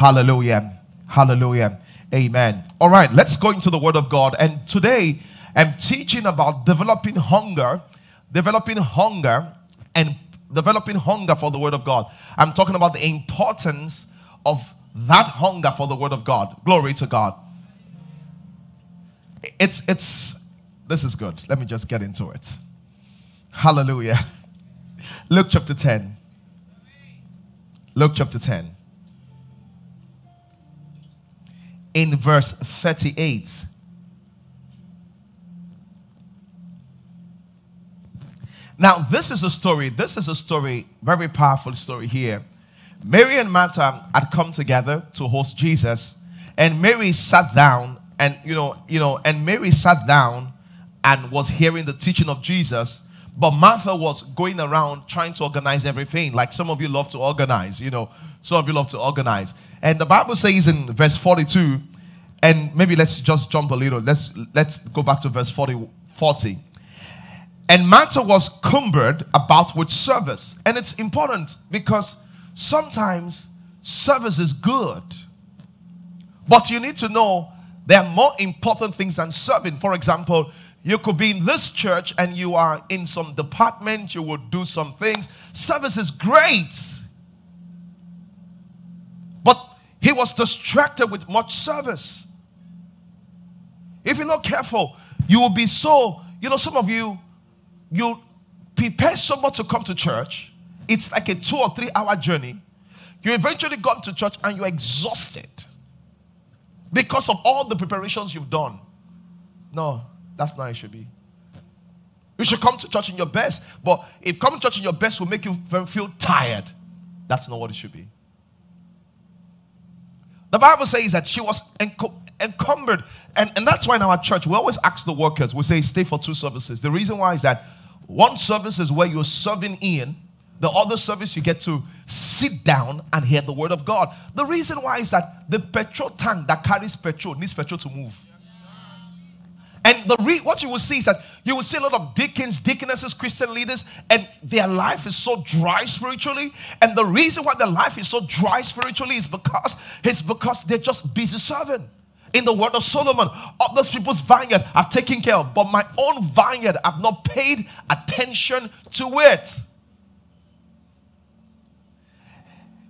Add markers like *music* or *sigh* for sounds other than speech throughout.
Hallelujah. Hallelujah. Amen. All right, let's go into the Word of God. And today I'm teaching about developing hunger, developing hunger, and developing hunger for the Word of God. I'm talking about the importance of that hunger for the Word of God. Glory to God. It's, it's, this is good. Let me just get into it. Hallelujah. *laughs* Luke chapter 10. Luke chapter 10. In verse 38. Now, this is a story. This is a story, very powerful story here. Mary and Martha had come together to host Jesus, and Mary sat down, and you know, you know, and Mary sat down and was hearing the teaching of Jesus. But Martha was going around trying to organize everything, like some of you love to organize, you know. Some of you love to organize. And the Bible says in verse 42, and maybe let's just jump a little. Let's let's go back to verse 40. 40. And Martha was cumbered about with service. And it's important because sometimes service is good. But you need to know there are more important things than serving. For example, you could be in this church and you are in some department, you would do some things. Service is great. He was distracted with much service. If you're not careful, you will be so, you know, some of you, you prepare someone to come to church. It's like a two or three hour journey. You eventually got to church and you're exhausted because of all the preparations you've done. No, that's not how it should be. You should come to church in your best, but if coming to church in your best will make you feel tired, that's not what it should be. The Bible says that she was encumbered, and, and that's why in our church we always ask the workers, we say stay for two services. The reason why is that one service is where you're serving in, the other service you get to sit down and hear the word of God. The reason why is that the petrol tank that carries petrol needs petrol to move. And the re- what you will see is that you will see a lot of deacons, deaconesses, Christian leaders, and their life is so dry spiritually. And the reason why their life is so dry spiritually is because it's because they're just busy serving. In the word of Solomon, other people's vineyard I've taken care of, but my own vineyard I've not paid attention to it.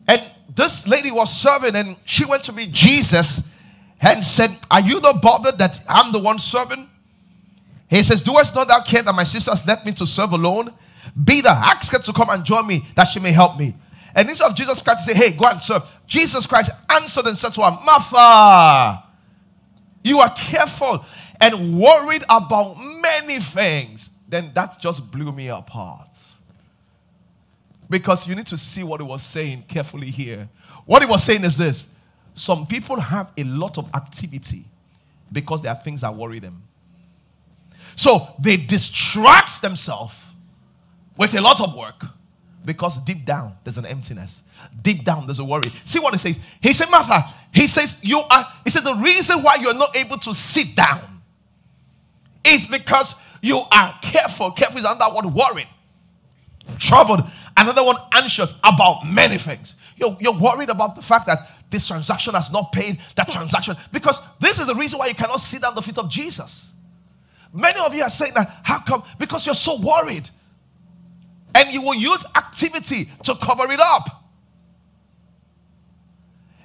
And this lady was serving, and she went to meet Jesus and said, Are you not bothered that I'm the one serving? He says, Do us not thou care that my sister has left me to serve alone? Be the ask her to come and join me that she may help me. And instead of Jesus Christ to say, Hey, go and serve, Jesus Christ answered and said to her, Martha, you are careful and worried about many things. Then that just blew me apart. Because you need to see what he was saying carefully here. What he was saying is this some people have a lot of activity because there are things that worry them. So they distract themselves with a lot of work because deep down there's an emptiness. Deep down there's a worry. See what he says? He said, Martha, he says, you are, he said, the reason why you're not able to sit down is because you are careful. Careful is another what worried, troubled, another one anxious about many things. You're, you're worried about the fact that this transaction has not paid that transaction because this is the reason why you cannot sit down the feet of Jesus. Many of you are saying that, how come? Because you're so worried. And you will use activity to cover it up.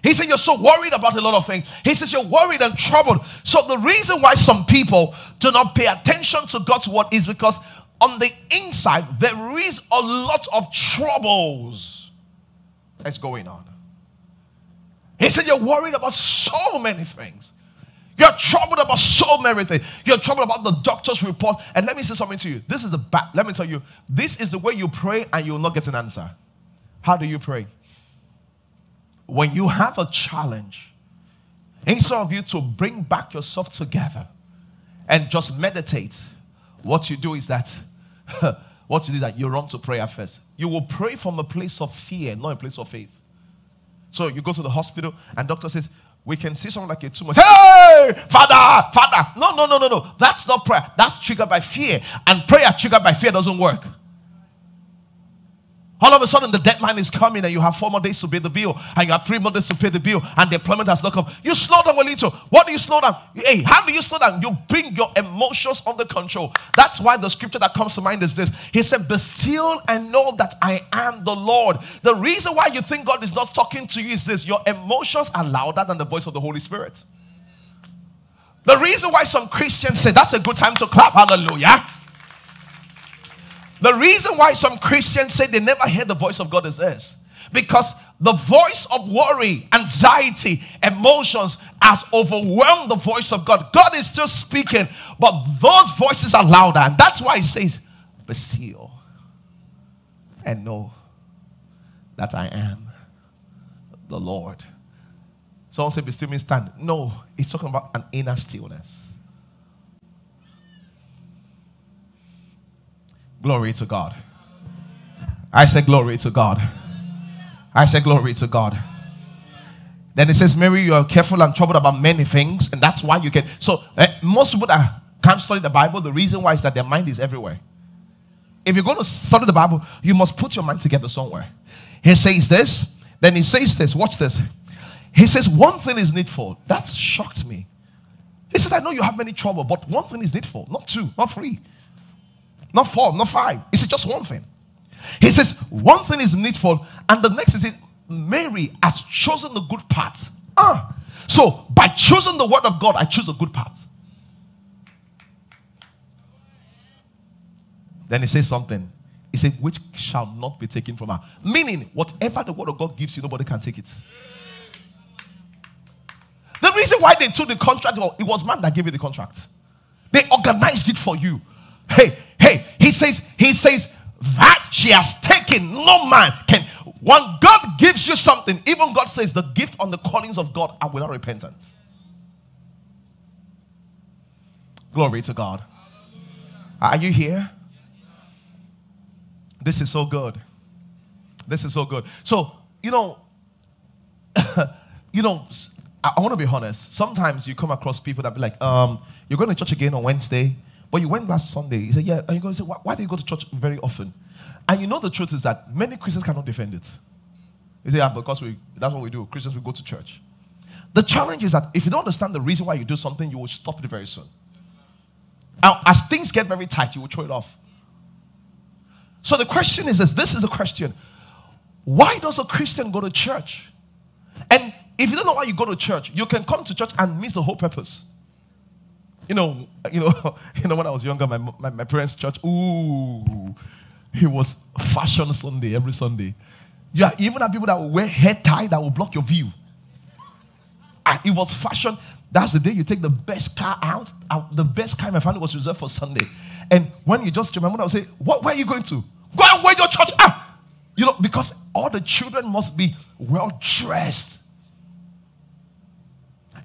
He said, You're so worried about a lot of things. He says, You're worried and troubled. So, the reason why some people do not pay attention to God's word is because on the inside, there is a lot of troubles that's going on. He said, You're worried about so many things. You're troubled about so many things. You're troubled about the doctor's report. And let me say something to you. This is the back. Let me tell you, this is the way you pray and you'll not get an answer. How do you pray? When you have a challenge, instead of you to bring back yourself together and just meditate, what you do is that *laughs* what you do is that you run to prayer first. You will pray from a place of fear, not a place of faith. So you go to the hospital and doctor says, we can see someone like a tumor. Hey, Father, Father. No, no, no, no, no. That's not prayer. That's triggered by fear. And prayer triggered by fear doesn't work. All of a sudden, the deadline is coming, and you have four more days to pay the bill, and you have three more days to pay the bill, and the employment has not come. You slow down a little. What do you slow down? Hey, how do you slow down? You bring your emotions under control. That's why the scripture that comes to mind is this He said, Be still and know that I am the Lord. The reason why you think God is not talking to you is this your emotions are louder than the voice of the Holy Spirit. The reason why some Christians say that's a good time to clap, hallelujah the reason why some Christians say they never hear the voice of God is this because the voice of worry, anxiety, emotions has overwhelmed the voice of God. God is still speaking, but those voices are louder, and that's why He says, Be still and know that I am the Lord. Someone say, Be still means stand. No, He's talking about an inner stillness. Glory to God. I say, Glory to God. I say, Glory to God. Then it says, Mary, you are careful and troubled about many things, and that's why you get. So, uh, most people that can't study the Bible, the reason why is that their mind is everywhere. If you're going to study the Bible, you must put your mind together somewhere. He says this, then he says this. Watch this. He says, One thing is needful. That's shocked me. He says, I know you have many trouble, but one thing is needful, not two, not three. Not four, not five. He said just one thing. He says, one thing is needful, and the next is Mary has chosen the good part. Ah, so by choosing the word of God, I choose the good part. Then he says something. He said, which shall not be taken from her. Meaning, whatever the word of God gives you, nobody can take it. The reason why they took the contract, well, it was man that gave you the contract. They organized it for you. Hey, hey, he says, he says that she has taken, no man can. When God gives you something, even God says the gift on the callings of God are without repentance. Glory to God. Are you here? This is so good. This is so good. So, you know, *laughs* you know, I, I want to be honest. Sometimes you come across people that be like, um, you're going to church again on Wednesday. But you went last Sunday. He said, Yeah. And you go, say, why, why do you go to church very often? And you know the truth is that many Christians cannot defend it. He said, Yeah, because we, that's what we do. Christians, we go to church. The challenge is that if you don't understand the reason why you do something, you will stop it very soon. Now, as things get very tight, you will throw it off. So the question is this this is a question. Why does a Christian go to church? And if you don't know why you go to church, you can come to church and miss the whole purpose. You know, *laughs* you know, you know, when I was younger, my, my, my parents' church, ooh, it was fashion Sunday every Sunday. You even have people that will wear hair tie that will block your view. And it was fashion. That's the day you take the best car out. the best car my family was reserved for Sunday. And when you just remember, I would say, what, Where are you going to? Go and wear your church. Ah! You know, because all the children must be well dressed.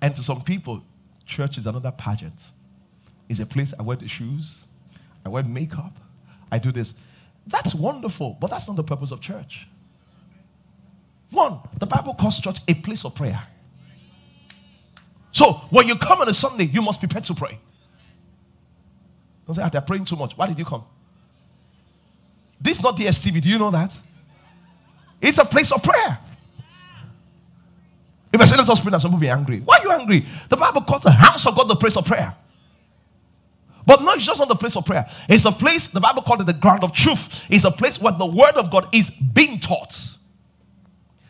And to some people, Church is another pageant. It's a place I wear the shoes, I wear makeup, I do this. That's wonderful, but that's not the purpose of church. One, the Bible calls church a place of prayer. So when you come on a Sunday, you must prepare to pray. Don't say, ah, they're praying too much. Why did you come? This is not the STV. Do you know that? It's a place of prayer. If I say let us pray, some will be angry. Why are you angry? The Bible calls the house of God the place of prayer. But no, it's just not the place of prayer. It's a place, the Bible called it the ground of truth. It's a place where the word of God is being taught.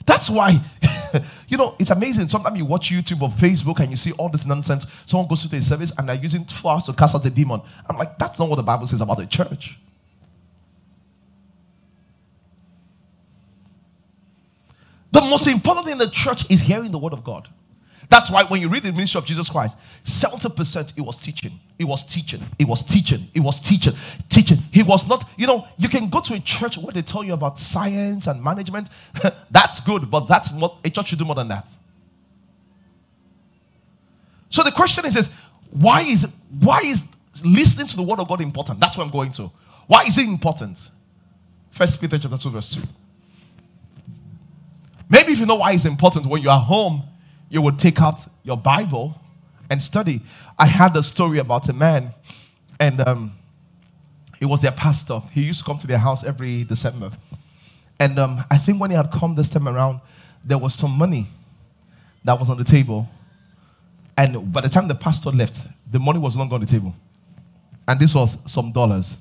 That's why, *laughs* you know, it's amazing. Sometimes you watch YouTube or Facebook and you see all this nonsense. Someone goes to the service and they're using force to cast out the demon. I'm like, that's not what the Bible says about the church. The most important thing in the church is hearing the word of God. That's why when you read the ministry of Jesus Christ, 70% it was teaching. It was teaching. It was teaching. It was teaching. Teaching. He was not, you know, you can go to a church where they tell you about science and management. *laughs* that's good, but that's what a church should do more than that. So the question is, is why is why is listening to the word of God important? That's what I'm going to. Why is it important? First Peter chapter 2, verse 2. Maybe if you know why it's important, when you are home, you would take out your Bible and study. I had a story about a man, and um, he was their pastor. He used to come to their house every December. And um, I think when he had come this time around, there was some money that was on the table. And by the time the pastor left, the money was no longer on the table. And this was some dollars.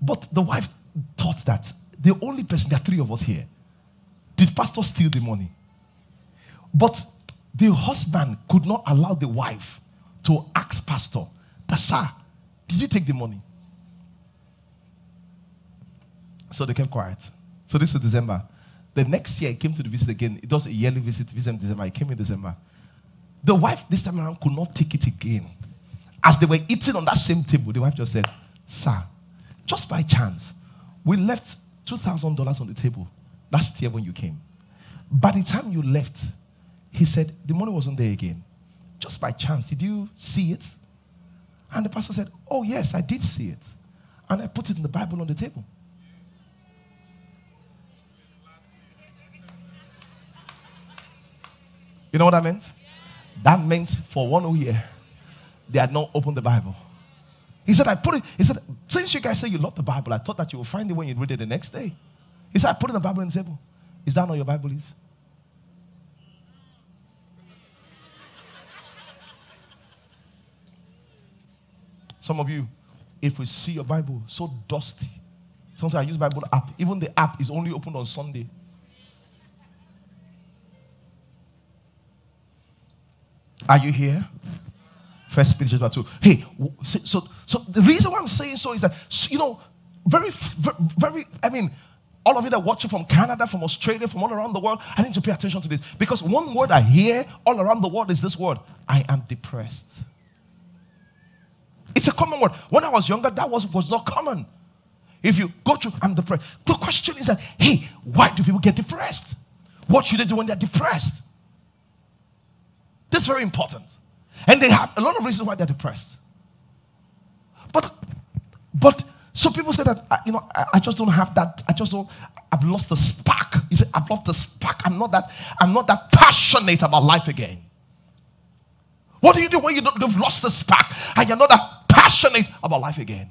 But the wife thought that the only person, there are three of us here. Did pastor steal the money? But the husband could not allow the wife to ask pastor that, sir, did you take the money? So they kept quiet. So this was December. The next year, he came to the visit again. It was a yearly visit, visit in December. He came in December. The wife, this time around, could not take it again. As they were eating on that same table, the wife just said, Sir, just by chance, we left $2,000 on the table last year when you came. By the time you left, he said, The money wasn't there again. Just by chance, did you see it? And the pastor said, Oh, yes, I did see it. And I put it in the Bible on the table. You know what that meant? That meant for one whole year, they had not opened the Bible. He said, I put it, he said, since you guys say you love the Bible, I thought that you would find it when you read it the next day. He said, put in the Bible on the table. Is that not your Bible is? Some of you, if we see your Bible so dusty, sometimes I use Bible app. Even the app is only opened on Sunday. Are you here? First Peter chapter 2. Hey, so, so the reason why I'm saying so is that, you know, very, very, I mean, all of you that watching from Canada, from Australia, from all around the world, I need to pay attention to this. Because one word I hear all around the world is this word I am depressed. It's a common word. When I was younger, that was, was not common. If you go to, I'm depressed. The question is that, hey, why do people get depressed? What should they do when they're depressed? This is very important. And they have a lot of reasons why they're depressed. But, but, so people say that, you know, I, I just don't have that, I just don't, I've lost the spark. You say, I've lost the spark. I'm not that, I'm not that passionate about life again. What do you do when you have lost the spark and you're not that passionate about life again?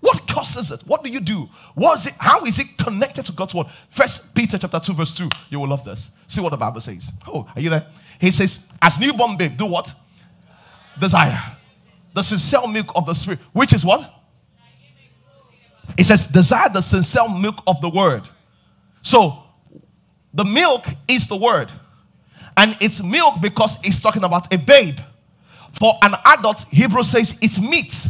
What causes it? What do you do? What is it? How is it connected to God's word? First Peter chapter 2, verse 2. You will love this. See what the Bible says. Oh, are you there? He says, as newborn babe, do what? Desire. The sincere milk of the spirit, which is what? It says, desire the sincere milk of the word. So, the milk is the word. And it's milk because it's talking about a babe. For an adult, Hebrew says it's meat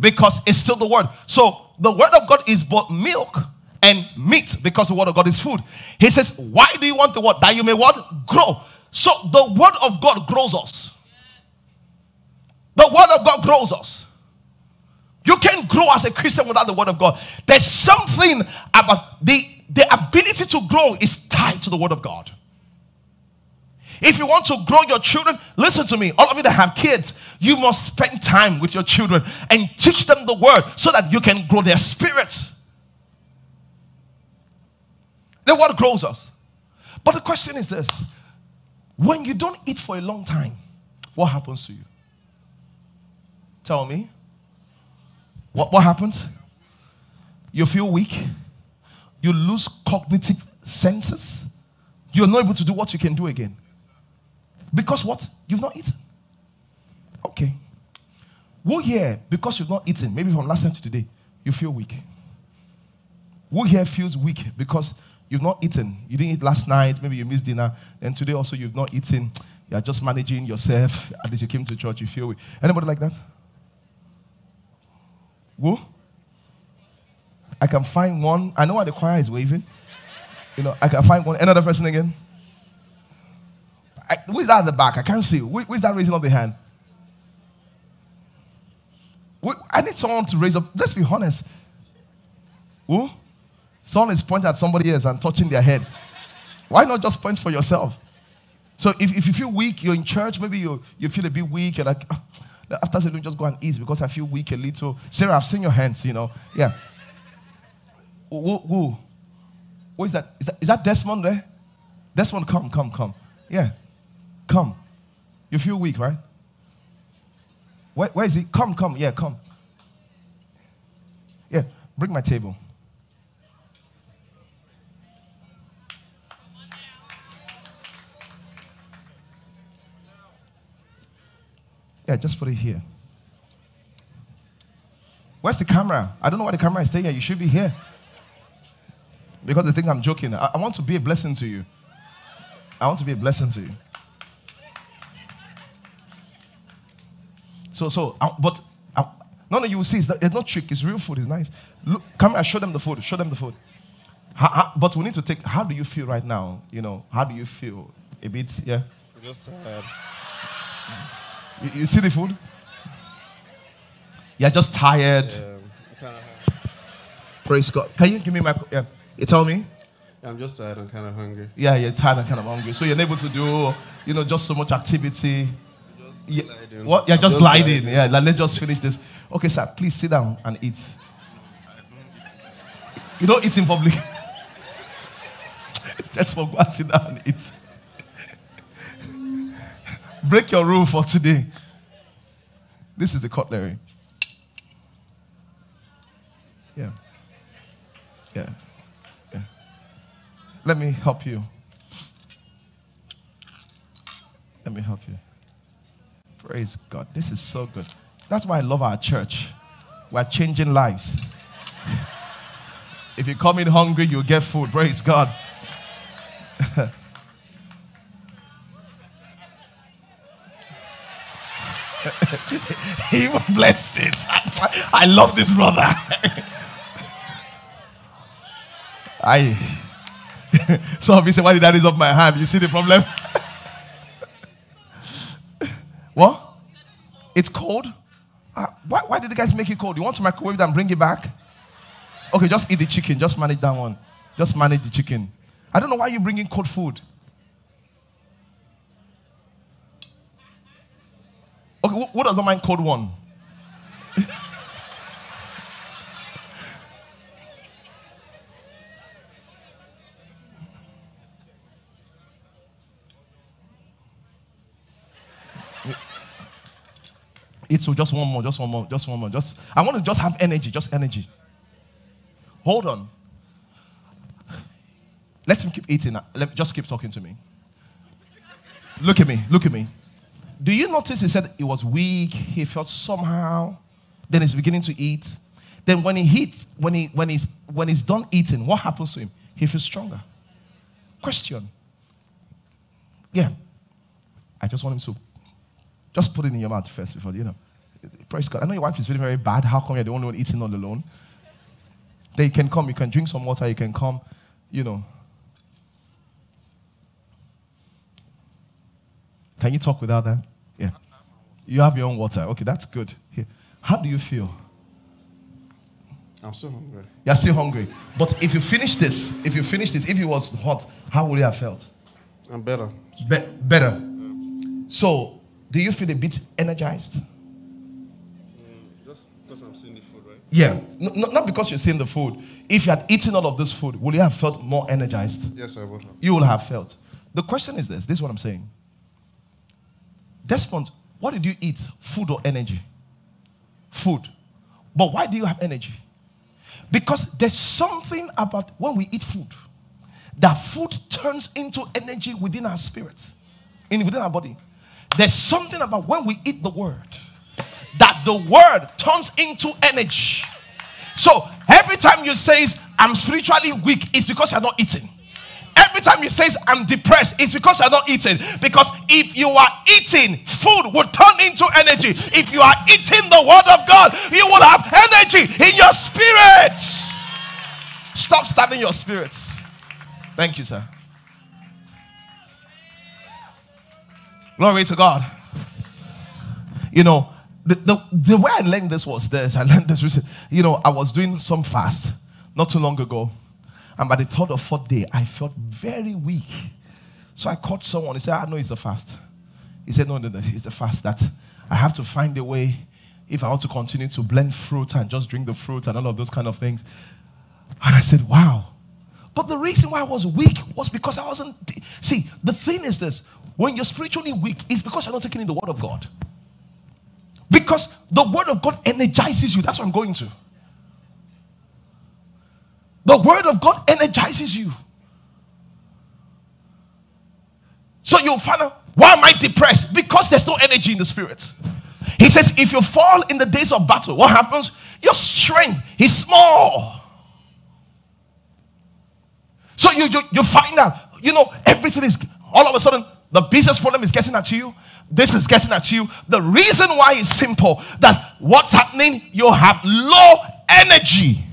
because it's still the word. So, the word of God is both milk and meat because the word of God is food. He says, Why do you want the word? That you may what? Grow. So the word of God grows us. The word of God grows us. You can't grow as a Christian without the word of God. There's something about the, the ability to grow is tied to the word of God. If you want to grow your children, listen to me. All of you that have kids, you must spend time with your children and teach them the word so that you can grow their spirits. The word grows us. But the question is this when you don't eat for a long time, what happens to you? Tell me. What, what happens? You feel weak. You lose cognitive senses. You're not able to do what you can do again. Because what? You've not eaten. Okay. Who here, because you've not eaten, maybe from last time to today, you feel weak? Who here feels weak because You've not eaten. You didn't eat last night. Maybe you missed dinner. And today also you've not eaten. You're just managing yourself. At least you came to church. You feel weak. Anybody like that? Who? I can find one. I know why the choir is waving. You know, I can find one. Another person again. I, who is that at the back? I can't see. Who, who is that raising up the hand? Who, I need someone to raise up. Let's be honest. Who? Someone is pointing at somebody else and touching their head. Why not just point for yourself? So if, if you feel weak, you're in church, maybe you, you feel a bit weak, you're like, oh, after saying, just go and eat because I feel weak a little. Sarah, I've seen your hands, you know. Yeah. Who, who? Who is that? Is that, is that Desmond there? Desmond, come, come, come. Yeah. Come. You feel weak, right? Where, where is he? Come, come. Yeah, come. Yeah, bring my table. Yeah, just put it here. Where's the camera? I don't know why the camera is staying here. You should be here. Because they think I'm joking. I, I want to be a blessing to you. I want to be a blessing to you. So, so, uh, but uh, no, no, you will see. It's, not, it's not trick. It's real food. It's nice. Look, and show them the food. Show them the food. How, how, but we need to take. How do you feel right now? You know, how do you feel? A bit, yeah. Just tired. You, you see the food? You're just tired. Yeah, I'm kind of. Praise God. Can you give me my? Yeah. You tell me. I'm just tired. I'm kind of hungry. Yeah, you're tired and kind of hungry. So you're able to do, you know, just so much activity. Just Yeah, what? You're I'm just gliding. gliding. Yeah, let's just finish this. Okay, sir, please sit down and eat. You don't eat in public. *laughs* That's for go and sit down and eat. Break your rule for today. This is the cutlery. Yeah. Yeah. Yeah. Let me help you. Let me help you. Praise God. This is so good. That's why I love our church. We're changing lives. *laughs* If you come in hungry, you'll get food. Praise God. He *laughs* even blessed it. I love this brother. *laughs* I. *laughs* Some of you say, Why did I raise up my hand? You see the problem? what? It's cold? Uh, why, why did the guys make it cold? You want to microwave it and bring it back? Okay, just eat the chicken. Just manage that one. Just manage the chicken. I don't know why you're bringing cold food. Okay, who doesn't mind cold one? *laughs* It's just one more, just one more, just one more. Just I want to just have energy, just energy. Hold on. Let him keep eating. Let just keep talking to me. Look at me. Look at me. Do you notice he said he was weak? He felt somehow. Then he's beginning to eat. Then when he eats, when he when he's when he's done eating, what happens to him? He feels stronger. Question. Yeah. I just want him to just put it in your mouth first before you know. Praise God. I know your wife is feeling very bad. How come you're the only one eating all alone? They can come, you can drink some water, you can come, you know. Can you talk without that? Yeah. You have your own water. Okay, that's good. Here. How do you feel? I'm still hungry. You're still hungry. But if you finish this, if you finish this, if it was hot, how would you have felt? I'm better. Be- better. So, do you feel a bit energized? Mm, just because I'm seeing the food, right? Yeah. No, no- not because you're seeing the food. If you had eaten all of this food, would you have felt more energized? Yes, I would have. You will have felt. The question is this this is what I'm saying. Desmond, what did you eat? Food or energy? Food. But why do you have energy? Because there's something about when we eat food, that food turns into energy within our spirits, in within our body. There's something about when we eat the word, that the word turns into energy. So every time you say, I'm spiritually weak, it's because you're not eating. Every time you say, I'm depressed, it's because you're not eating. Because if you are eating, food will turn into energy. If you are eating the word of God, you will have energy in your spirit. Stop starving your spirit. Thank you, sir. Glory to God. You know, the, the, the way I learned this was this. I learned this recently. You know, I was doing some fast not too long ago. And by the third or fourth day, I felt very weak. So I called someone. He said, ah, I know it's the fast. He said, No, no, no, it's the fast that I have to find a way if I want to continue to blend fruit and just drink the fruit and all of those kind of things. And I said, Wow. But the reason why I was weak was because I wasn't. See, the thing is this when you're spiritually weak, it's because you're not taking in the word of God. Because the word of God energizes you. That's what I'm going to. The word of God energizes you. So you'll find out why am I depressed? Because there's no energy in the spirit. He says, if you fall in the days of battle, what happens? Your strength is small. So you, you, you find out, you know, everything is all of a sudden the business problem is getting at you. This is getting at you. The reason why is simple that what's happening, you have low energy.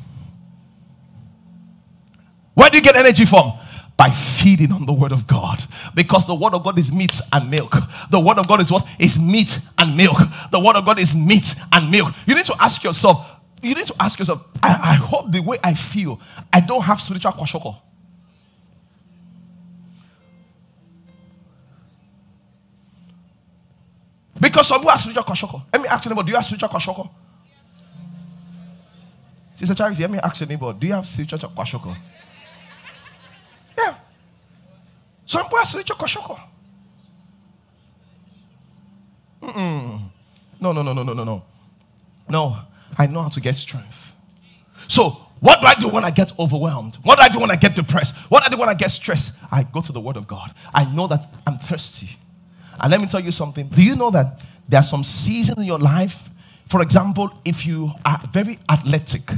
Where do you get energy from? By feeding on the word of God. Because the word of God is meat and milk. The word of God is what? Is meat and milk. The word of God is meat and milk. You need to ask yourself, you need to ask yourself, I, I hope the way I feel, I don't have spiritual kwashiorkor. Because some people have spiritual kwashiorkor. Let me ask your neighbor, do you have spiritual kwashiorkor? Sister Charity, let me ask your neighbor, do you have spiritual kwashiorkor? Yeah. Some people have spiritual kwashiorkor. Mm-mm. No, no, no, no, no, no, no. No, I know how to get strength. So, what do I do when I get overwhelmed? What do I do when I get depressed? What do I do when I get stressed? I go to the Word of God. I know that I'm thirsty. And let me tell you something. Do you know that there are some seasons in your life? For example, if you are very athletic,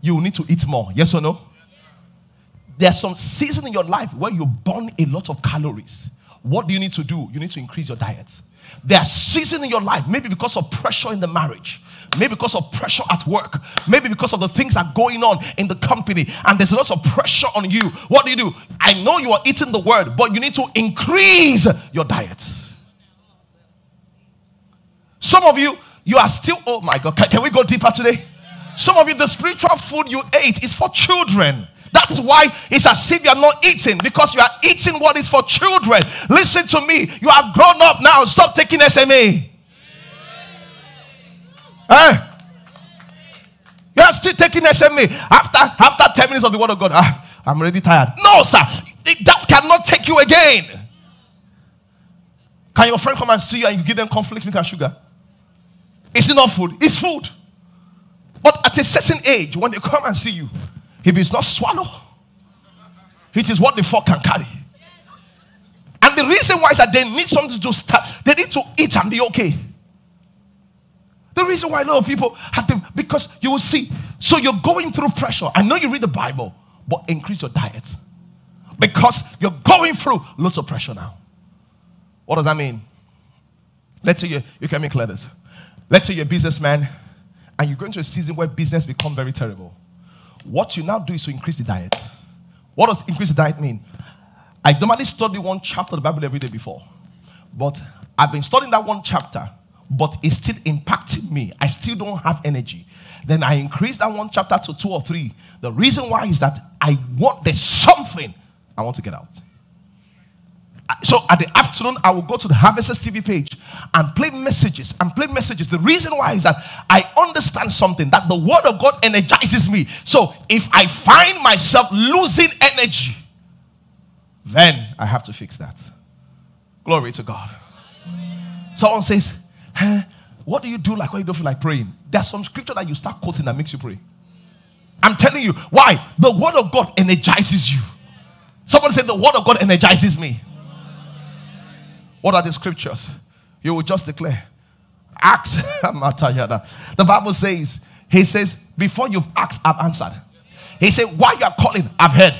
you need to eat more. Yes or no? There are some season in your life where you burn a lot of calories. What do you need to do? You need to increase your diet. There are seasons in your life, maybe because of pressure in the marriage, maybe because of pressure at work, maybe because of the things that are going on in the company, and there's lots of pressure on you. What do you do? I know you are eating the word, but you need to increase your diet. Some of you, you are still, oh my God, can, can we go deeper today? Some of you, the spiritual food you ate is for children. That's why it's as if you are not eating because you are eating what is for children. Listen to me. You are grown up now. Stop taking SMA. Eh? You are still taking SMA after after 10 minutes of the word of God. Ah, I'm already tired. No, sir. That cannot take you again. Can your friend come and see you and you give them conflict milk and sugar? Is it not food? It's food. But at a certain age, when they come and see you, if it's not swallow, it is what the fork can carry. And the reason why is that they need something to start, they need to eat and be okay. The reason why a lot of people have to, because you will see, so you're going through pressure. I know you read the Bible, but increase your diet. Because you're going through lots of pressure now. What does that mean? Let's say you, you can make letters. Let's say you're a businessman and you're going to a season where business become very terrible. What you now do is to increase the diet. What does increase the diet mean? I normally study one chapter of the Bible every day before, but I've been studying that one chapter, but it's still impacting me. I still don't have energy. Then I increase that one chapter to two or three. The reason why is that I want there's something I want to get out so at the afternoon, I will go to the Harvesters TV page and play messages and play messages. The reason why is that I understand something that the word of God energizes me. So if I find myself losing energy, then I have to fix that. Glory to God. Someone says, What do you do like when you don't feel like praying? There's some scripture that you start quoting that makes you pray. I'm telling you, why? The word of God energizes you. Somebody said, The word of God energizes me. What are the scriptures? You will just declare. Acts. *laughs* the Bible says, He says, before you've asked, I've answered. He said, Why you are calling, I've heard.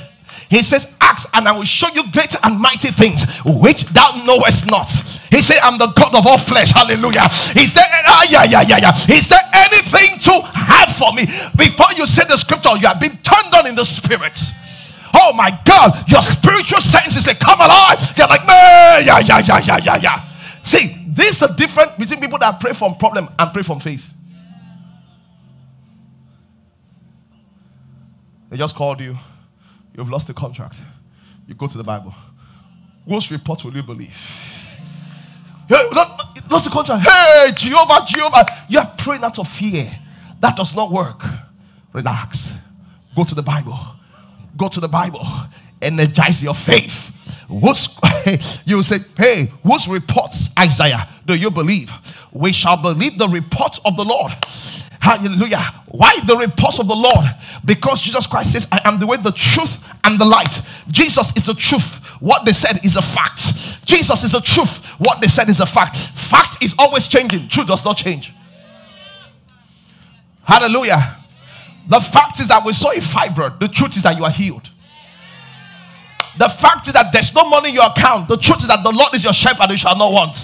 He says, Ask, and I will show you great and mighty things which thou knowest not. He said, I'm the God of all flesh. Hallelujah. Is there, ah, yeah, yeah, yeah, yeah. Is there anything too hard for me? Before you say the scripture, you have been turned on in the spirit. Oh my God, your spiritual senses they come alive. They're like, man, yeah, yeah, yeah, yeah, yeah, yeah. See, this is the difference between people that pray from problem and pray from faith. They just called you. You've lost the contract. You go to the Bible. Whose report will you believe? Hey, lost the contract. Hey, Jehovah, Jehovah. You are praying out of fear. That does not work. Relax. Go to the Bible Go to the Bible, energize your faith. Whose, *laughs* you say, hey, whose reports, Isaiah, do you believe? We shall believe the report of the Lord. Hallelujah. Why the reports of the Lord? Because Jesus Christ says, I am the way, the truth, and the light. Jesus is the truth. What they said is a fact. Jesus is the truth. What they said is a fact. Fact is always changing, truth does not change. Hallelujah. The fact is that we saw a fibroid. The truth is that you are healed. The fact is that there's no money in your account. The truth is that the Lord is your shepherd, you shall not want.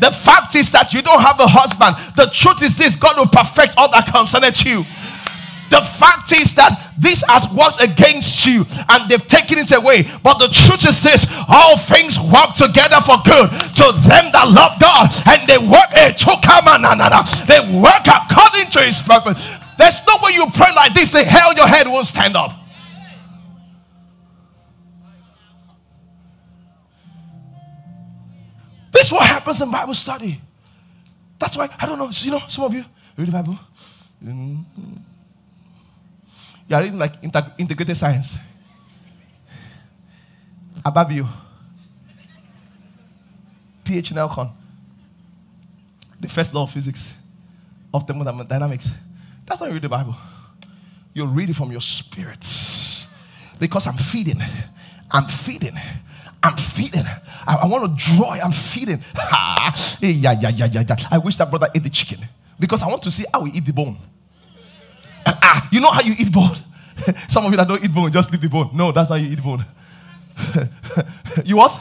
The fact is that you don't have a husband. The truth is this God will perfect all that concerneth you. The fact is that this has worked against you and they've taken it away. But the truth is this all things work together for good to them that love God and they work a they work according to his purpose. There's no way you pray like this, the hell your head won't stand up. This is what happens in Bible study. That's why, I don't know, you know, some of you read the Bible. You are reading like integrated science. Above you. PH Nelcon. The first law of physics of thermodynamics. That's how you read the Bible. You read it from your spirit. Because I'm feeding. I'm feeding. I'm feeding. I, I want to draw. I'm feeding. *laughs* Ah, yeah, yeah, yeah, yeah, yeah. I wish that brother ate the chicken because I want to see how he eat the bone. Ah, ah you know how you eat bone? *laughs* Some of you that don't eat bone, just leave the bone. No, that's how you eat bone. *laughs* you what?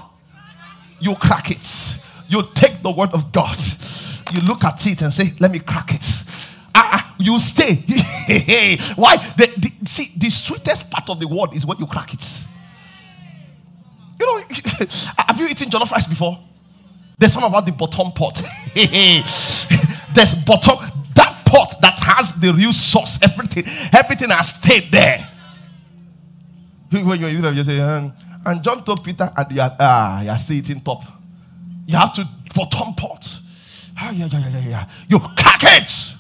You crack it. You take the word of God. You look at it and say, "Let me crack it." Ah, ah you stay. *laughs* Why? The, the, see, the sweetest part of the word is when you crack it. You know, *laughs* have you eaten jollof rice before? There's some about the bottom pot. *laughs* There's bottom that pot that has the real sauce. Everything, everything has stayed there. When you say, and John told Peter, and you are, ah, you are still eating top. You have to bottom pot. Ah, yeah, yeah, yeah, yeah. You crack it.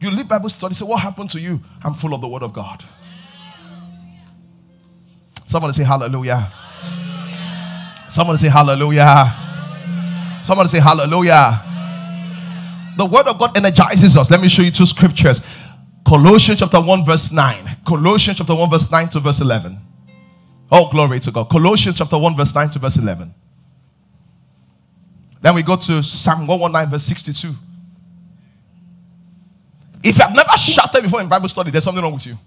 You leave Bible study. Say, what happened to you? I'm full of the Word of God. Somebody say Hallelujah. Somebody say hallelujah. Somebody say hallelujah. The word of God energizes us. Let me show you two scriptures. Colossians chapter 1, verse 9. Colossians chapter 1, verse 9 to verse 11. Oh, glory to God. Colossians chapter 1, verse 9 to verse 11. Then we go to Psalm 119, verse 62. If you have never shouted before in Bible study, there's something wrong with you.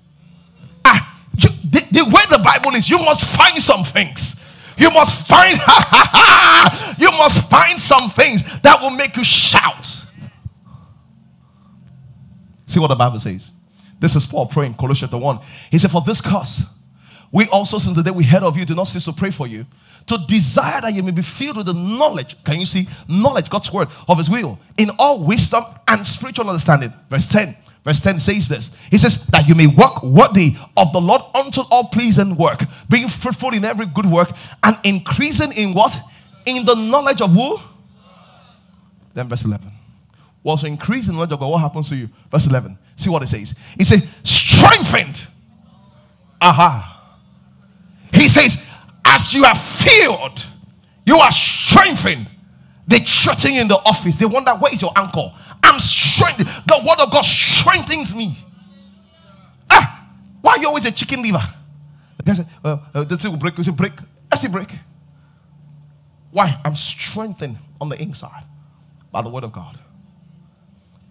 Ah, you, the, the way the Bible is, you must find some things. You must find, *laughs* you must find some things that will make you shout. See what the Bible says. This is Paul praying, Colossians chapter 1. He said, For this cause, we also, since the day we heard of you, do not cease to pray for you, to desire that you may be filled with the knowledge. Can you see? Knowledge, God's word, of his will, in all wisdom and spiritual understanding. Verse 10. Verse 10 says this. He says, That you may walk worthy of the Lord unto all pleasing work, being fruitful in every good work, and increasing in what? In the knowledge of who? Then verse 11. Also increasing knowledge of God, what happens to you? Verse 11. See what it says. He says, strengthened. Aha. He says, as you are filled, you are strengthened. They chatting in the office. They wonder, where is your anchor? I'm strengthened. The word of God strengthens me. Ah, why are you always a chicken liver? The guy said, well, uh, the thing will break. You say, break. I say, break. Why? I'm strengthened on the inside by the word of God.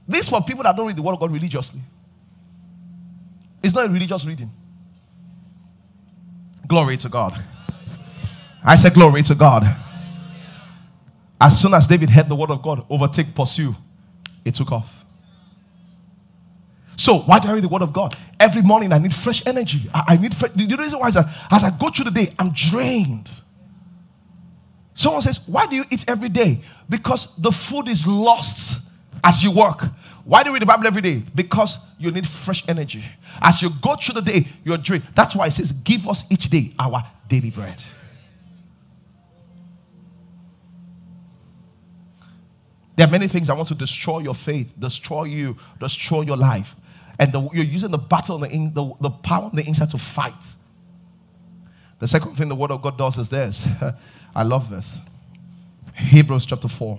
This for people that don't read the word of God religiously. It's not a religious reading. Glory to God. I said, Glory to God. As soon as David heard the word of God, overtake, pursue, it took off. So, why do I read the word of God? Every morning I need fresh energy. I, I need fresh. The reason why is that as I go through the day, I'm drained. Someone says, Why do you eat every day? Because the food is lost as you work. Why do you read the Bible every day? Because you need fresh energy. As you go through the day, you're drained. That's why it says, Give us each day our daily bread. There are many things I want to destroy your faith, destroy you, destroy your life. And the, you're using the battle, the, the, the power on the inside to fight. The second thing the word of God does is this. *laughs* I love this. Hebrews chapter 4,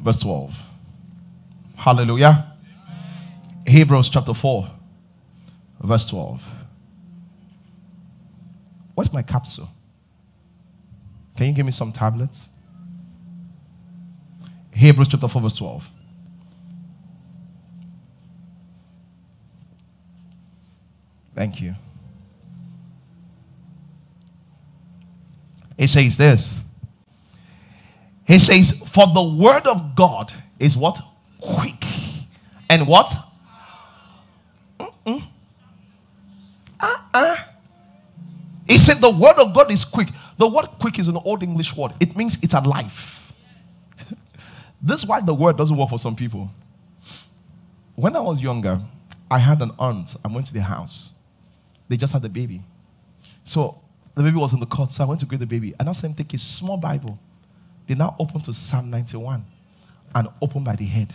verse 12. Hallelujah. Hebrews chapter 4, verse 12. Where's my capsule? Can you give me some tablets? Hebrews chapter 4, verse 12. Thank you. It says this. He says, For the word of God is what? Quick. And what? Mm-mm. Uh-uh. He said the word of God is quick. The word quick is an old English word. It means it's alive. This is why the word doesn't work for some people. When I was younger, I had an aunt. I went to their house. They just had a baby. So the baby was in the cot. So I went to greet the baby. And I saw them take a small Bible. They now open to Psalm 91 and open by the head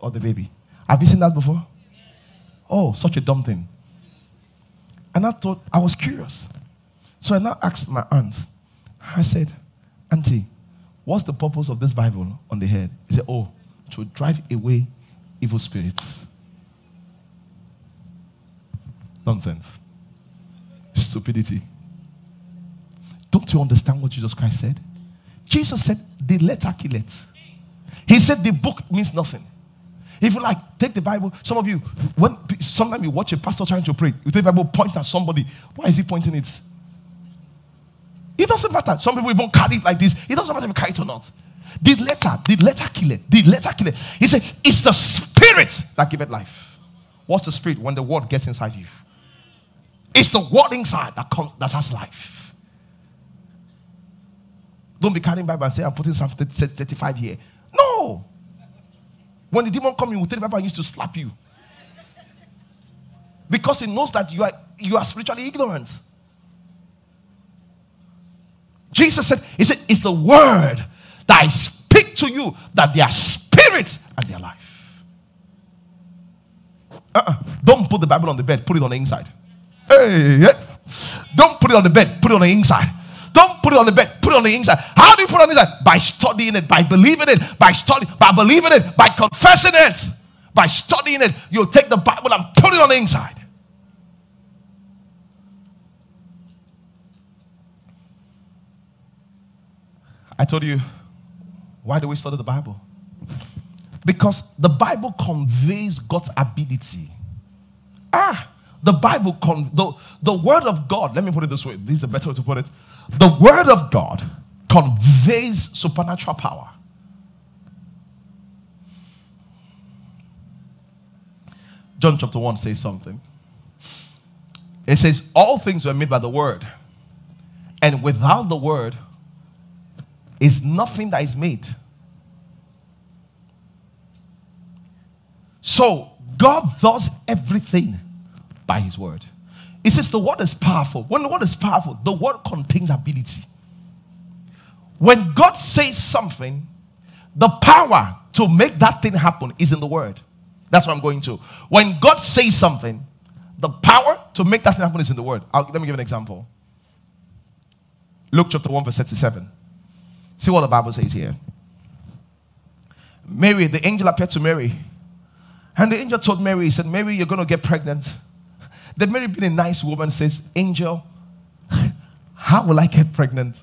of the baby. Have you seen that before? Oh, such a dumb thing. And I thought, I was curious. So I now asked my aunt, I said, Auntie, what's the purpose of this Bible on the head? He said, Oh, to drive away evil spirits. Nonsense. Stupidity. Don't you understand what Jesus Christ said? Jesus said, The letter kill it. He said, The book means nothing. If you like, take the Bible. Some of you, when sometimes you watch a pastor trying to pray, you take the Bible, point at somebody. Why is he pointing it? It doesn't matter. Some people even carry it like this. It doesn't matter if you carry it or not. The letter, the letter kill it. The letter kill it. He said, It's the spirit that give it life. What's the spirit? When the word gets inside you. It's the word inside that comes that has life. Don't be carrying Bible and say, I'm putting Psalm 35 here. No. When the demon comes, he will take the Bible and used to slap you. Because he knows that you are, you are spiritually ignorant. Jesus said, He said, it's the word that I speak to you that they are spirit and they are life. Uh-uh. Don't put the Bible on the bed, put it on the inside. Hey, yeah. Don't put it on the bed, put it on the inside. Don't put it on the bed, put it on the inside. How do you put it on the inside? By studying it, by believing it, by studying, by believing it, by confessing it, by studying it. You'll take the Bible and put it on the inside. I told you, why do we study the Bible? Because the Bible conveys God's ability. Ah, the Bible, con- the, the Word of God, let me put it this way, this is a better way to put it. The Word of God conveys supernatural power. John chapter 1 says something. It says, All things were made by the Word, and without the Word is nothing that is made. So, God does everything by His Word. He says the Word is powerful. When the Word is powerful, the Word contains ability. When God says something, the power to make that thing happen is in the Word. That's what I'm going to. When God says something, the power to make that thing happen is in the Word. I'll, let me give an example. Luke chapter 1, verse 37. See what the Bible says here. Mary, the angel appeared to Mary. And the angel told Mary, he said, Mary, you're going to get pregnant. *laughs* Then Mary, being a nice woman, says, Angel, *laughs* how will I get pregnant?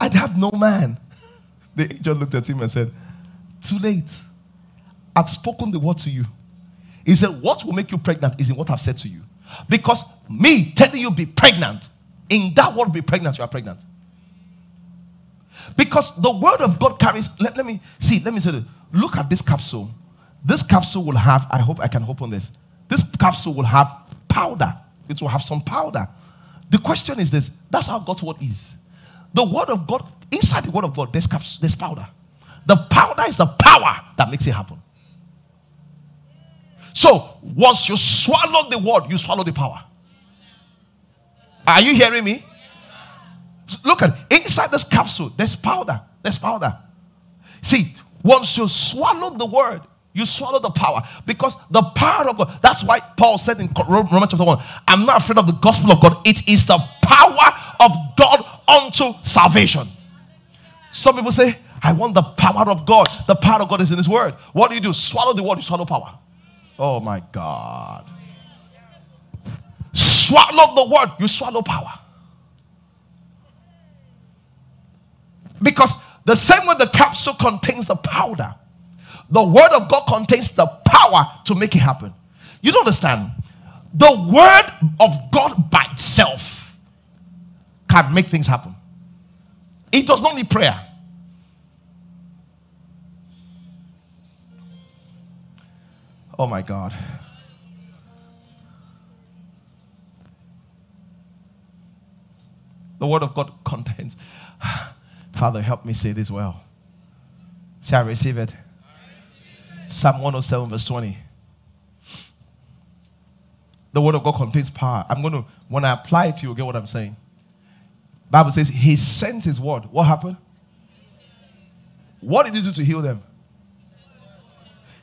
I'd have no man. *laughs* The angel looked at him and said, Too late. I've spoken the word to you. He said, What will make you pregnant is in what I've said to you. Because me telling you be pregnant, in that word be pregnant, you are pregnant. Because the word of God carries, let, let me see, let me say, look at this capsule. This capsule will have, I hope I can open this. This capsule will have powder. It will have some powder. The question is this that's how God's word is. The word of God, inside the word of God, there's, capsule, there's powder. The powder is the power that makes it happen. So once you swallow the word, you swallow the power. Are you hearing me? Look at inside this capsule, there's powder. There's powder. See, once you swallow the word, you swallow the power because the power of God. That's why Paul said in Romans chapter 1 I'm not afraid of the gospel of God. It is the power of God unto salvation. Some people say, I want the power of God. The power of God is in His word. What do you do? Swallow the word, you swallow power. Oh my God. Swallow the word, you swallow power. Because the same way the capsule contains the powder, the word of God contains the power to make it happen. You don't understand. The word of God by itself can make things happen. It does not need prayer. Oh my God. The word of God contains. Father, help me say this well. Say, I receive it. Psalm 107, verse 20. The word of God contains power. I'm going to, when I apply it to you, get what I'm saying. Bible says he sent his word. What happened? What did he do to heal them?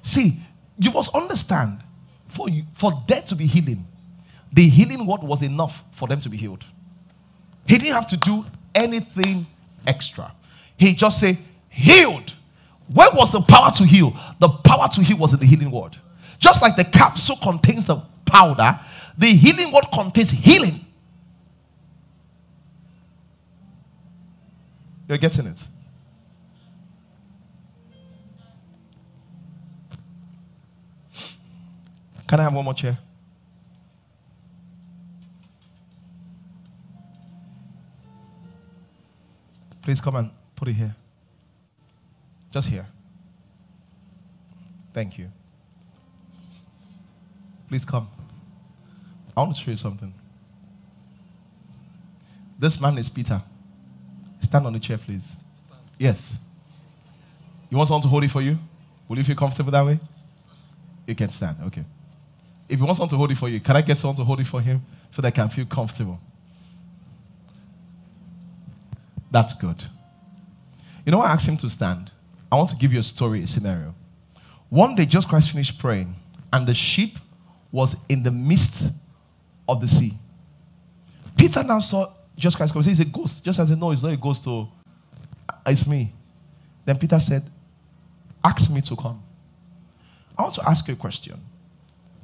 See, you must understand for you, for death to be healing, the healing word was enough for them to be healed. He didn't have to do anything extra. He just said, healed. Where was the power to heal? The power to heal was in the healing word. Just like the capsule contains the powder, the healing word contains healing. You're getting it? Can I have one more chair? Please come and put it here. Just here. Thank you. Please come. I want to show you something. This man is Peter. Stand on the chair, please. Yes. You want someone to hold it for you? Will you feel comfortable that way? You can stand. Okay. If you want someone to hold it for you, can I get someone to hold it for him so they can feel comfortable? That's good. You know, I asked him to stand. I want to give you a story, a scenario. One day, Jesus Christ finished praying, and the sheep was in the midst of the sea. Peter now saw Jesus Christ come. He said, a ghost. Just as he no, it's not a ghost, oh, it's me. Then Peter said, Ask me to come. I want to ask you a question.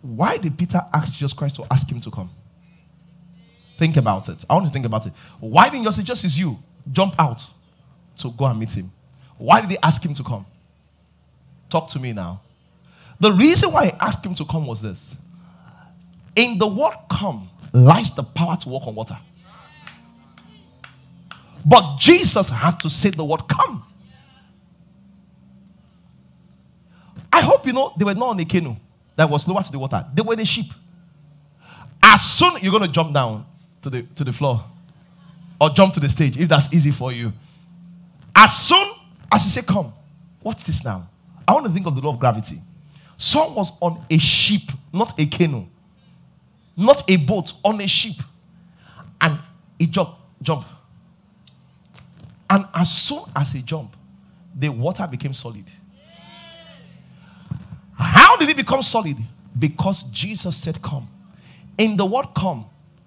Why did Peter ask Jesus Christ to ask him to come? Think about it. I want to think about it. Why didn't you say, just as you, jump out to go and meet him? Why did he ask him to come? Talk to me now. The reason why he asked him to come was this. In the word come lies the power to walk on water. But Jesus had to say the word come. I hope you know they were not on a canoe that was lower to the water. They were the sheep. As soon you're going to jump down to the to the floor or jump to the stage if that's easy for you. As soon as he said, Come, watch this now. I want to think of the law of gravity. Someone was on a ship, not a canoe, not a boat, on a ship. And he jumped, jump. And as soon as he jumped, the water became solid. How did it become solid? Because Jesus said, Come. In the word come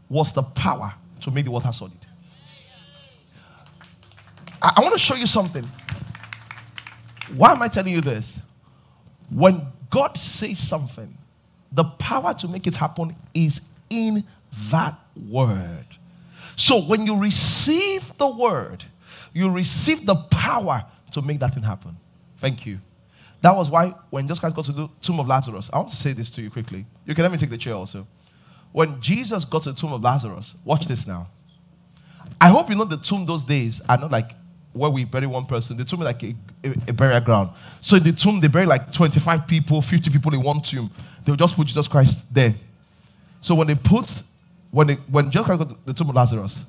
was the power to make the water solid. I, I want to show you something. Why am I telling you this? When God says something, the power to make it happen is in that word. So when you receive the word, you receive the power to make that thing happen. Thank you. That was why when those guys got to the tomb of Lazarus, I want to say this to you quickly. You can let me take the chair also. When Jesus got to the tomb of Lazarus, watch this now. I hope you know the tomb those days are not like where we bury one person. they tomb me like a, a, a burial ground. So in the tomb, they bury like 25 people, 50 people in one tomb. They'll just put Jesus Christ there. So when they put, when, they, when Jesus Christ got the tomb of Lazarus,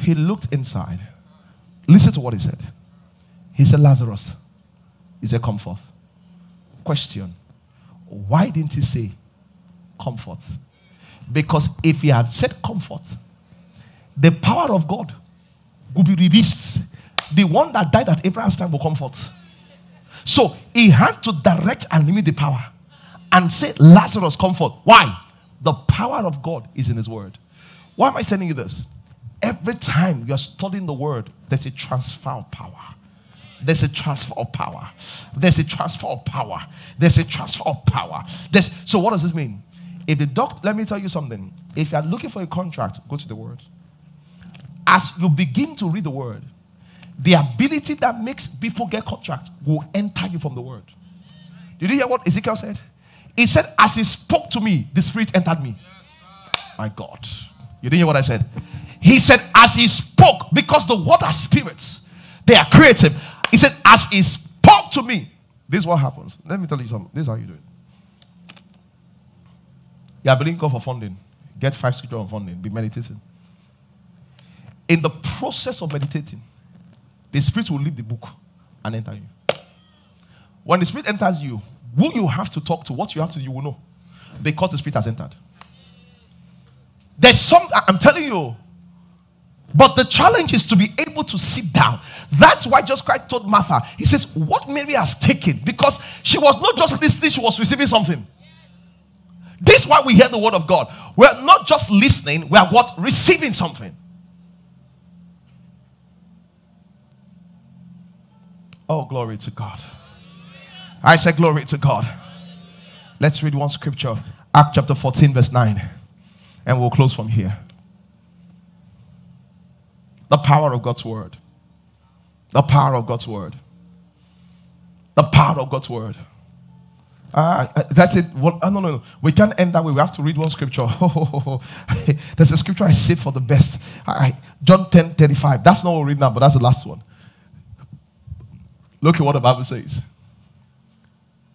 he looked inside. Listen to what he said. He said, Lazarus, is a comfort. Question Why didn't he say comfort? Because if he had said comfort, the power of God would be released. The one that died at Abraham's time will come forth. So he had to direct and limit the power and say, Lazarus, come forth. Why? The power of God is in his word. Why am I telling you this? Every time you're studying the word, there's a transfer of power. There's a transfer of power. There's a transfer of power. There's a transfer of power. There's, so, what does this mean? If the doctor, let me tell you something. If you're looking for a contract, go to the word. As you begin to read the word, The ability that makes people get contracts will enter you from the word. Did you hear what Ezekiel said? He said, As he spoke to me, the spirit entered me. My God. You didn't hear what I said? He said, As he spoke, because the word are spirits, they are creative. He said, As he spoke to me, this is what happens. Let me tell you something. This is how you do it. You are believing God for funding. Get five scripture on funding. Be meditating. In the process of meditating, the spirit will leave the book and enter you. When the spirit enters you, who you have to talk to, what you have to do, you will know. Because the spirit has entered. There's some, I'm telling you. But the challenge is to be able to sit down. That's why Jesus Christ told Martha, He says, What Mary has taken, because she was not just listening, she was receiving something. This is why we hear the word of God. We're not just listening, we are what? Receiving something. Oh, glory to God. I say glory to God. Let's read one scripture. Act chapter 14, verse 9. And we'll close from here. The power of God's word. The power of God's word. The power of God's word. Ah, uh, that's it. Well, uh, no, no, no. We can't end that way. We have to read one scripture. *laughs* There's a scripture I saved for the best. John 10 35. That's not what we're reading now, but that's the last one. Look at what the Bible says.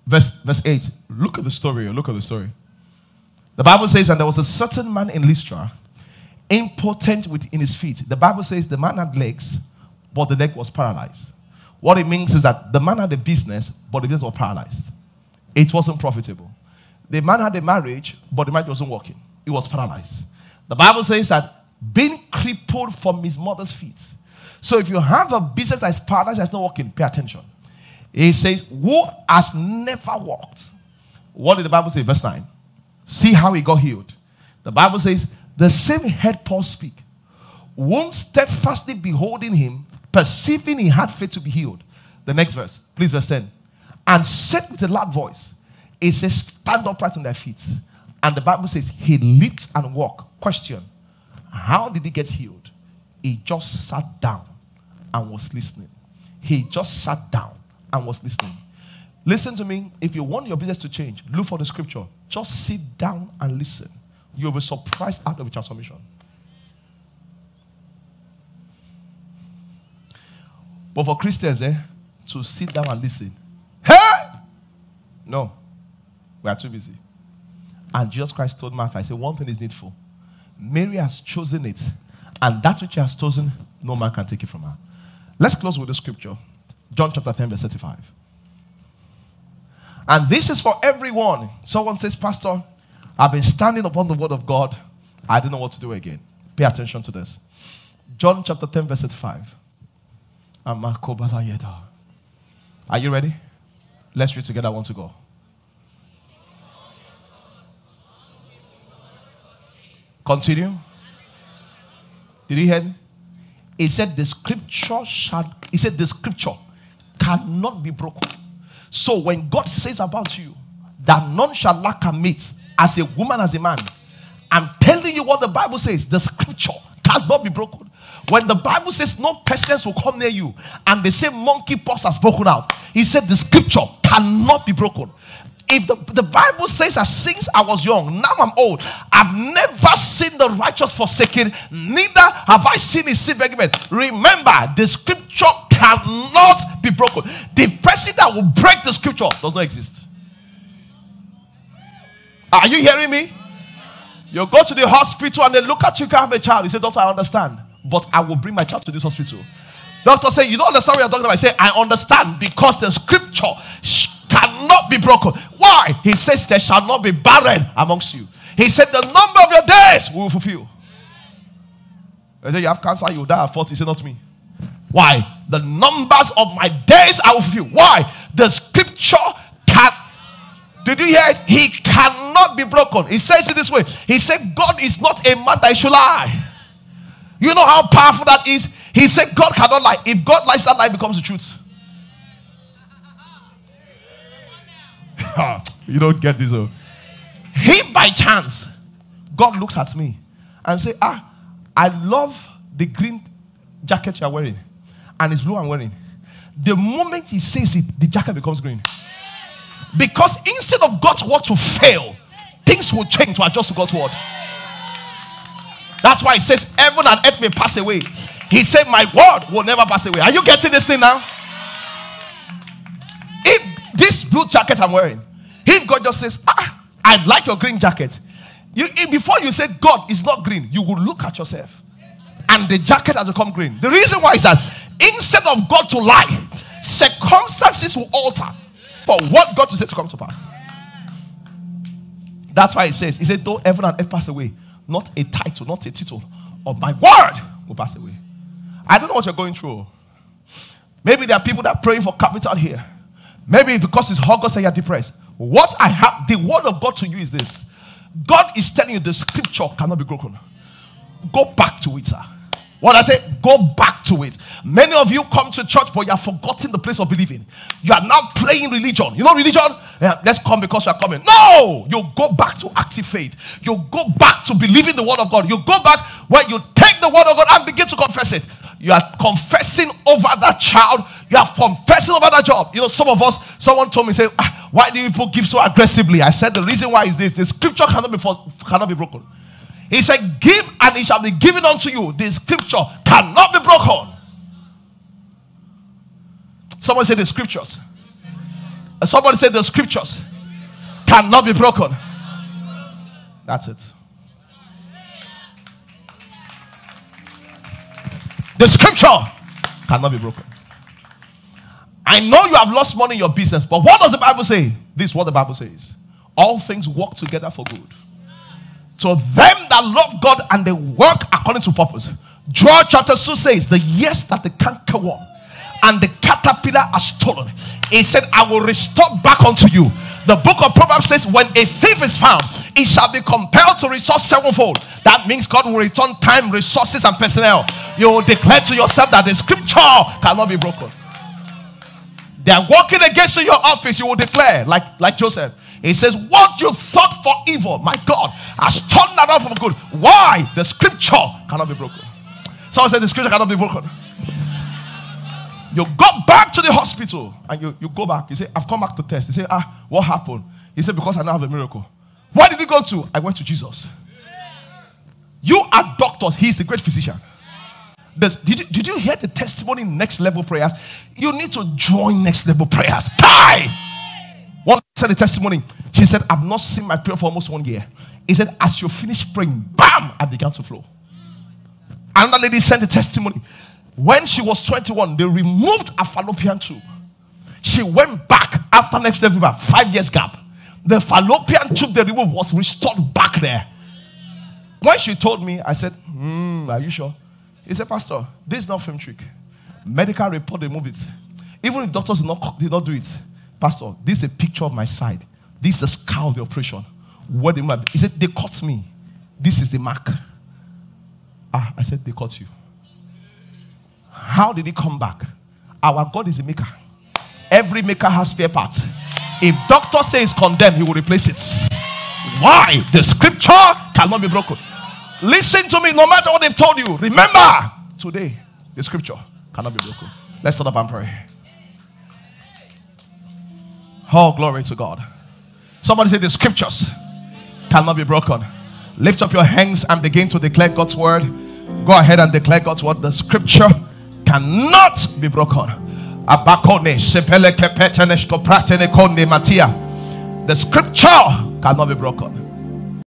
Verse, verse 8. Look at the story. Oh, look at the story. The Bible says, and there was a certain man in Lystra, impotent within his feet. The Bible says the man had legs, but the leg was paralyzed. What it means is that the man had a business, but the business was paralyzed. It wasn't profitable. The man had a marriage, but the marriage wasn't working. It was paralyzed. The Bible says that being crippled from his mother's feet. So if you have a business that is paralyzed, that's not working, pay attention. He says, Who has never walked? What did the Bible say? Verse 9. See how he got healed. The Bible says, The same head Paul speak, whom steadfastly beholding him, perceiving he had faith to be healed. The next verse, please, verse 10 and said with a loud voice, He says, Stand upright on their feet. And the Bible says, He leaped and walked. Question How did he get healed? He just sat down and was listening. He just sat down and was listening. Listen to me. If you want your business to change, look for the scripture. Just sit down and listen. You'll be surprised out of the transformation. But for Christians, eh, to sit down and listen, Hey! no. We are too busy. And Jesus Christ told Martha, I said, one thing is needful. Mary has chosen it, and that which she has chosen, no man can take it from her. Let's close with the scripture. John chapter 10, verse 35. And this is for everyone. Someone says, Pastor, I've been standing upon the word of God. I don't know what to do again. Pay attention to this. John chapter 10, verse 35. Are you ready? Let's read together. I want to go. Continue. Did you hear me? He said the scripture shall, he said the scripture cannot be broken. So when God says about you that none shall lack a mate as a woman, as a man, I'm telling you what the Bible says. The scripture cannot be broken. When the Bible says no pestilence will come near you, and the same monkey pox has broken out, he said the scripture cannot be broken. If the, the Bible says that since I was young, now I'm old, I've never seen the righteous forsaken, neither have I seen his seed begging Remember, the scripture cannot be broken. The person that will break the scripture does not exist. Are you hearing me? You go to the hospital and they look at you, you have a child. You say, Doctor, I understand but I will bring my child to this hospital. Doctor say, You don't understand what you're talking about. I say, I understand because the scripture cannot be broken. Why? He says, There shall not be barren amongst you. He said, The number of your days will fulfill. I say, You have cancer, you die at 40. He said, Not me. Why? The numbers of my days I will fulfill. Why? The scripture can. Did you hear it? He cannot be broken. He says it this way. He said, God is not a man that should lie. You know how powerful that is? He said, God cannot lie. If God lies, that lie becomes the truth. *laughs* you don't get this. Oh. He by chance, God looks at me and say, Ah, I love the green jacket you're wearing. and it's blue I'm wearing. The moment he says it, the jacket becomes green. Because instead of God's word to fail, things will change to adjust to God's word. That's why he says, Heaven and earth may pass away. He said, My word will never pass away. Are you getting this thing now? Blue jacket I'm wearing, if God just says, Ah, I like your green jacket, you, before you say God is not green, you will look at yourself and the jacket has become green. The reason why is that instead of God to lie, circumstances will alter for what God to say to come to pass. That's why it says, He said, Though heaven and earth pass away, not a title, not a title of my word will pass away. I don't know what you're going through. Maybe there are people that are praying for capital here. Maybe because it's August and you're depressed. What I have, the word of God to you is this God is telling you the scripture cannot be broken. Go back to it, sir. What I say, go back to it. Many of you come to church, but you have forgotten the place of believing. You are now playing religion. You know religion? Yeah, let's come because we are coming. No, you go back to active faith. You go back to believing the word of God. You go back where you take the word of God and begin to confess it. You are confessing over that child. You are confessing over that job. You know, some of us, someone told me, say, ah, why do people give so aggressively? I said the reason why is this: the scripture cannot be cannot be broken. He said, Give and it shall be given unto you. The scripture cannot be broken. Someone said the scriptures. Somebody said the scriptures cannot be broken. That's it. The scripture cannot be broken. I know you have lost money in your business, but what does the Bible say? This is what the Bible says. All things work together for good to them that love God and they work according to purpose. Joel chapter 2 says, The years that the cankerworm and the caterpillar are stolen, he said, I will restore back unto you. The book of Proverbs says, When a thief is found, he shall be compelled to restore sevenfold. That means God will return time, resources, and personnel. You will declare to yourself that the scripture cannot be broken. They are walking against you in your office, you will declare, like, like Joseph. He says, What you thought for evil, my God, has turned that out for good. Why? The scripture cannot be broken. Someone said, The scripture cannot be broken. You go back to the hospital and you, you go back. You say, I've come back to test. You say, Ah, what happened? He said, Because I now have a miracle. Where did he go to? I went to Jesus. You are doctors, he's the great physician. Does, did, you, did you hear the testimony next level prayers? You need to join next level prayers. Die! One said the testimony. She said, I've not seen my prayer for almost one year. He said, as you finish praying, bam, I began to flow. Another lady sent a testimony. When she was 21, they removed a fallopian tube. She went back after next level, five years gap. The fallopian tube they removed was restored back there. When she told me, I said, hmm, Are you sure? He said, Pastor, this is not film trick. Medical report, they moved it. Even if doctors did not, did not do it, Pastor, this is a picture of my side. This is the scar of the operation. What did He said, They cut me. This is the mark. Ah, I said, They cut you. How did he come back? Our God is a maker. Every maker has spare parts. If doctor says condemned, he will replace it. Why? The scripture cannot be broken. Listen to me, no matter what they've told you. Remember, today, the scripture cannot be broken. Let's start up and pray. Oh, glory to God. Somebody say the scriptures cannot be broken. Lift up your hands and begin to declare God's word. Go ahead and declare God's word. The scripture cannot be broken. The scripture cannot be broken.